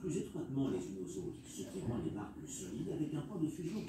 plus étroitement les unes aux autres, ce qui rend les barres plus solides avec un point de fusion.